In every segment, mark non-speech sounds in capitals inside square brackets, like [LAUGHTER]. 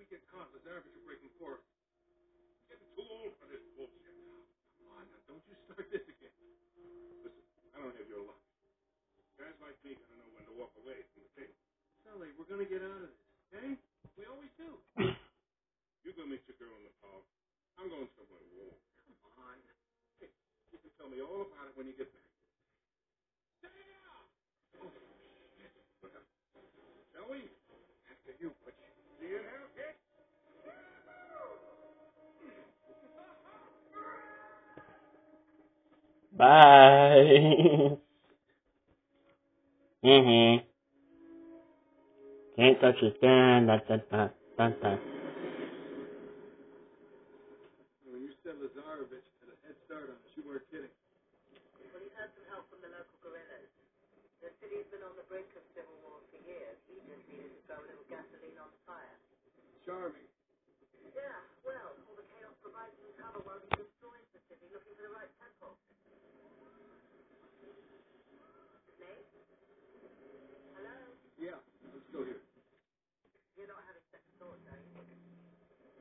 We get caught. Lazarevich will break them for. Getting too old for this bullshit. Come on, now, don't you start this again. Listen, I don't have your luck. Guys like me gotta know when to walk away from the table. Sully, we're gonna get out of this, okay? We always do. [COUGHS] you go meet your girl in the park. I'm going somewhere warm. Come on. Hey, you can tell me all about it when you get back. Bye. [LAUGHS] mhm. Can't touch it. Dun, dun, dun, dun, dun, dun. When you said Lazarevich had a head start on us, you weren't kidding. Well, he's had some help from the local guerrillas. The city's been on the brink of civil war for years. He just needed to throw a little gasoline on the fire. Charming. Yeah, well, all the chaos provides him cover while he destroys the city looking for the right temple. Nate? Hello? Yeah, I'm still here. You're not having second thoughts, are you?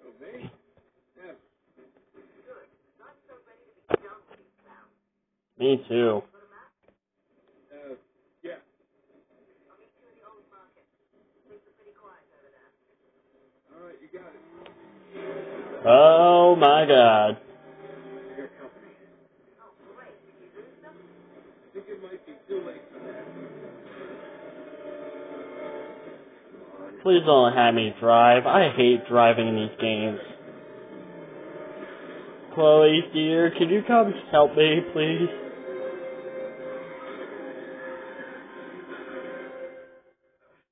Oh, me? Never. Good. I'm so ready to be done with these clowns. Me too. Got a map? Uh, yeah. I'll meet you in the old market. Things are pretty quiet over there. All right, you got it. Oh my god. I got company. Oh, great. Did you lose them? I think be too late for that. Please don't have me drive. I hate driving in these games. Chloe, dear, can you come help me, please?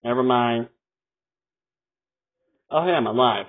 Never mind. Oh, hey, I'm alive.